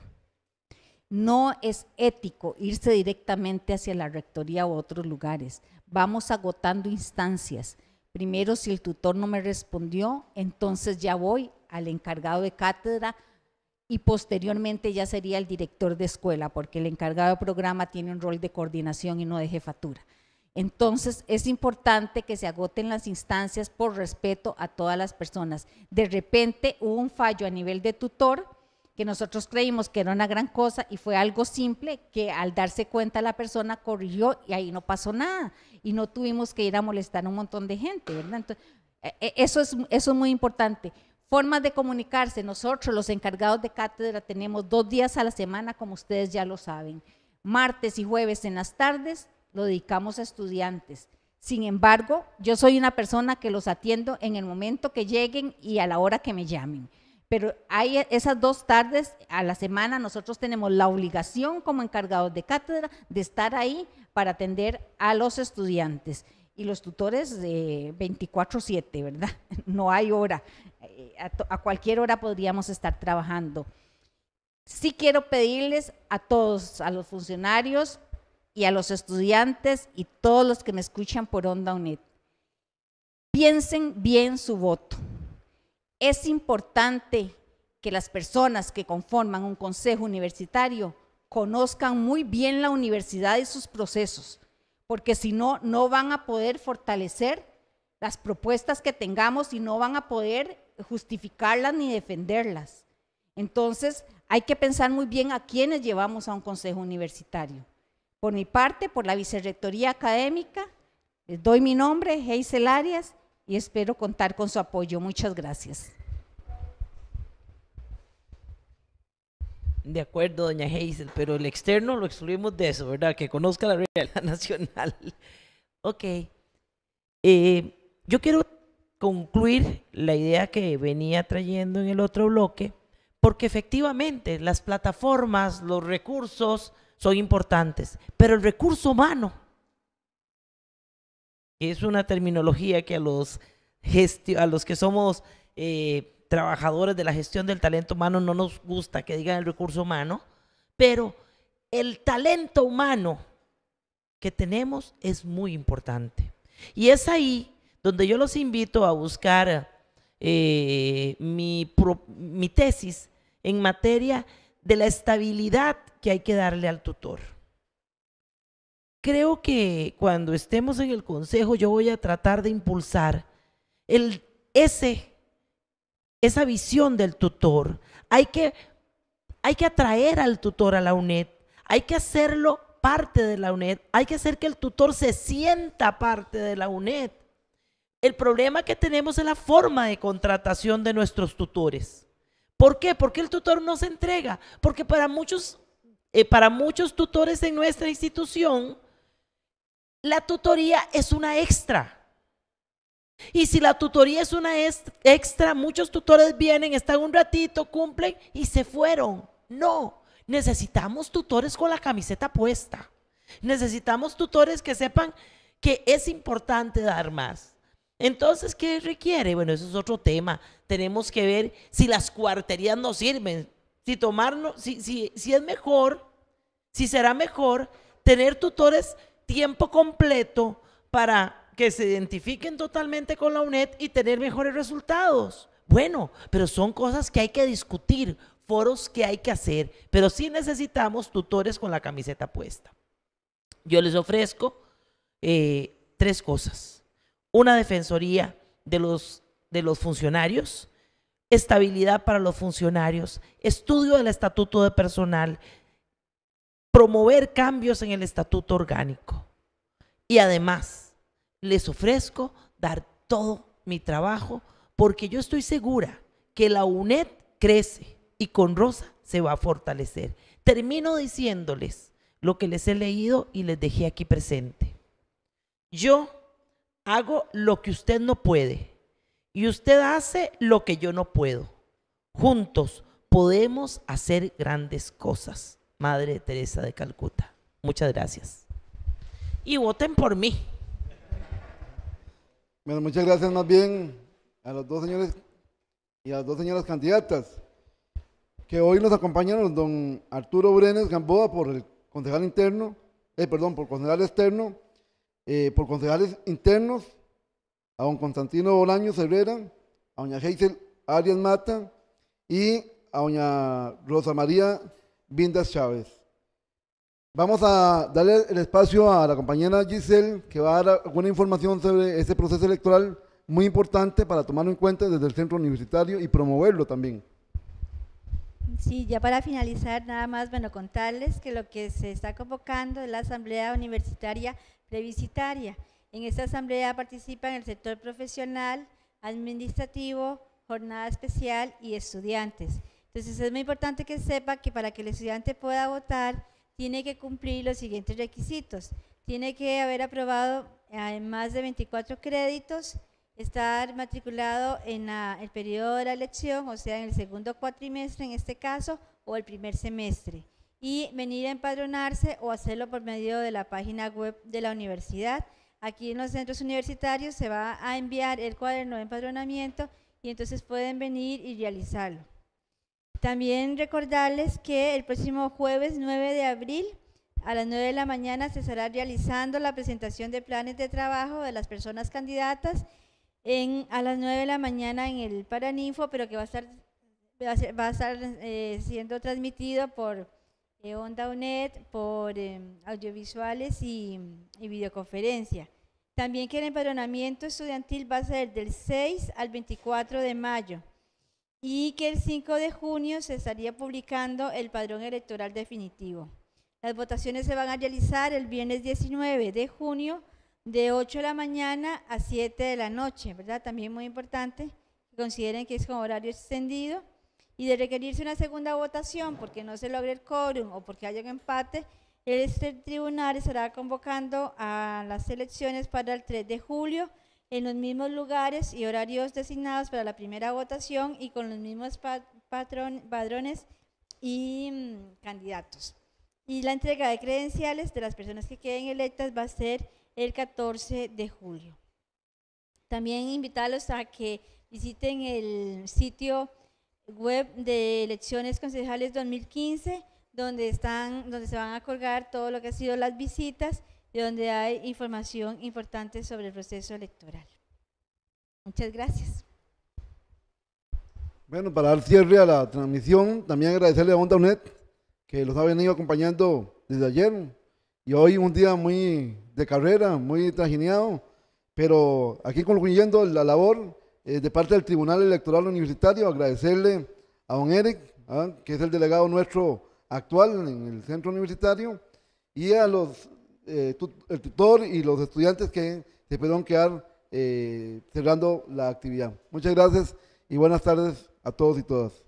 [SPEAKER 7] No es ético irse directamente hacia la rectoría u otros lugares. Vamos agotando instancias. Primero, si el tutor no me respondió, entonces ya voy al encargado de cátedra y posteriormente ya sería el director de escuela, porque el encargado de programa tiene un rol de coordinación y no de jefatura. Entonces es importante que se agoten las instancias por respeto a todas las personas. De repente hubo un fallo a nivel de tutor que nosotros creímos que era una gran cosa y fue algo simple que al darse cuenta la persona corrigió y ahí no pasó nada y no tuvimos que ir a molestar a un montón de gente. E, e, eso, es, eso es muy importante. Formas de comunicarse. Nosotros, los encargados de cátedra, tenemos dos días a la semana, como ustedes ya lo saben. Martes y jueves en las tardes lo dedicamos a estudiantes. Sin embargo, yo soy una persona que los atiendo en el momento que lleguen y a la hora que me llamen. Pero hay esas dos tardes a la semana, nosotros tenemos la obligación como encargados de cátedra de estar ahí para atender a los estudiantes. Y los tutores de 24/7, ¿verdad? No hay hora. Eh, a, a cualquier hora podríamos estar trabajando. Sí quiero pedirles a todos, a los funcionarios, y a los estudiantes y todos los que me escuchan por Onda UNED. Piensen bien su voto. Es importante que las personas que conforman un consejo universitario conozcan muy bien la universidad y sus procesos, porque si no, no van a poder fortalecer las propuestas que tengamos y no van a poder justificarlas ni defenderlas. Entonces, hay que pensar muy bien a quiénes llevamos a un consejo universitario. Por mi parte, por la Vicerrectoría Académica, les doy mi nombre, Heisel Arias, y espero contar con su apoyo. Muchas gracias.
[SPEAKER 8] De acuerdo, doña Heisel, pero el externo lo excluimos de eso, ¿verdad? Que conozca la realidad nacional. ok. Eh, yo quiero concluir la idea que venía trayendo en el otro bloque, porque efectivamente las plataformas, los recursos, son importantes, pero el recurso humano es una terminología que a los, a los que somos eh, trabajadores de la gestión del talento humano no nos gusta que digan el recurso humano, pero el talento humano que tenemos es muy importante. Y es ahí donde yo los invito a buscar eh, mi, mi tesis en materia de la estabilidad que hay que darle al tutor. Creo que cuando estemos en el consejo yo voy a tratar de impulsar el, ese, esa visión del tutor. Hay que, hay que atraer al tutor a la UNED, hay que hacerlo parte de la UNED, hay que hacer que el tutor se sienta parte de la UNED. El problema que tenemos es la forma de contratación de nuestros tutores. ¿Por qué? Porque el tutor no se entrega. Porque para muchos, eh, para muchos tutores en nuestra institución, la tutoría es una extra. Y si la tutoría es una extra, muchos tutores vienen, están un ratito, cumplen y se fueron. No, necesitamos tutores con la camiseta puesta. Necesitamos tutores que sepan que es importante dar más. Entonces, ¿qué requiere? Bueno, eso es otro tema. Tenemos que ver si las cuarterías nos sirven, si tomarnos, si, si, si es mejor, si será mejor tener tutores tiempo completo para que se identifiquen totalmente con la UNED y tener mejores resultados. Bueno, pero son cosas que hay que discutir, foros que hay que hacer, pero sí necesitamos tutores con la camiseta puesta. Yo les ofrezco eh, tres cosas una defensoría de los, de los funcionarios, estabilidad para los funcionarios, estudio del estatuto de personal, promover cambios en el estatuto orgánico. Y además, les ofrezco dar todo mi trabajo porque yo estoy segura que la UNED crece y con Rosa se va a fortalecer. Termino diciéndoles lo que les he leído y les dejé aquí presente. Yo hago lo que usted no puede y usted hace lo que yo no puedo. Juntos podemos hacer grandes cosas. Madre Teresa de Calcuta. Muchas gracias. Y voten por mí.
[SPEAKER 1] Bueno, muchas gracias más bien a los dos señores y a las dos señoras candidatas. que hoy nos acompañan don Arturo Brenes Gamboa por el concejal interno, eh, perdón, por concejal externo, eh, por concejales internos, a don Constantino Bolaños Herrera, a doña Geisel Arias Mata y a doña Rosa María Vindas Chávez. Vamos a darle el espacio a la compañera Giselle, que va a dar alguna información sobre ese proceso electoral muy importante para tomarlo en cuenta desde el centro universitario y promoverlo también.
[SPEAKER 3] Sí, ya para finalizar, nada más, bueno, contarles que lo que se está convocando es la Asamblea Universitaria Plebiscitaria. En esta asamblea participan el sector profesional, administrativo, jornada especial y estudiantes. Entonces es muy importante que sepa que para que el estudiante pueda votar, tiene que cumplir los siguientes requisitos. Tiene que haber aprobado más de 24 créditos, estar matriculado en el periodo de la elección, o sea, en el segundo cuatrimestre en este caso, o el primer semestre. Y venir a empadronarse o hacerlo por medio de la página web de la universidad. Aquí en los centros universitarios se va a enviar el cuaderno de empadronamiento y entonces pueden venir y realizarlo. También recordarles que el próximo jueves 9 de abril a las 9 de la mañana se estará realizando la presentación de planes de trabajo de las personas candidatas en, a las 9 de la mañana en el Paraninfo, pero que va a estar, va a estar eh, siendo transmitido por eh, Onda UNED, por eh, audiovisuales y, y, videoconferencia. También que el empadronamiento estudiantil va a ser del 6 al 24 de mayo y que el 5 de junio se estaría publicando el padrón electoral definitivo. Las votaciones se van a realizar el viernes 19 de junio de 8 de la mañana a 7 de la noche, ¿verdad? También muy importante consideren que es con horario extendido y de requerirse una segunda votación porque no se logre el quórum o porque haya un empate, este tribunal estará convocando a las elecciones para el 3 de julio en los mismos lugares y horarios designados para la primera votación y con los mismos padrones y mm, candidatos. Y la entrega de credenciales de las personas que queden electas va a ser el 14 de julio. También invitarlos a que visiten el sitio web de elecciones concejales 2015, donde, están, donde se van a colgar todo lo que ha sido las visitas y donde hay información importante sobre el proceso electoral. Muchas gracias.
[SPEAKER 1] Bueno, para dar cierre a la transmisión, también agradecerle a Onda UNED, que los ha venido acompañando desde ayer y hoy un día muy de carrera, muy trajineado, pero aquí concluyendo la labor eh, de parte del Tribunal Electoral Universitario, agradecerle a don Eric, ¿ah? que es el delegado nuestro actual en el centro universitario, y a los, eh, el tutor y los estudiantes que se pudieron quedar eh, cerrando la actividad. Muchas gracias y buenas tardes a todos y todas.